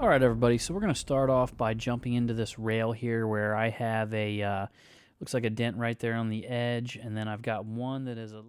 All right, everybody. So we're going to start off by jumping into this rail here where I have a, uh, looks like a dent right there on the edge. And then I've got one that is a...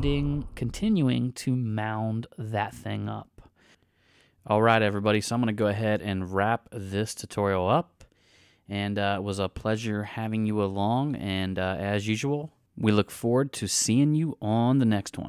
mounding, continuing to mound that thing up. All right, everybody. So I'm going to go ahead and wrap this tutorial up. And uh, it was a pleasure having you along. And uh, as usual, we look forward to seeing you on the next one.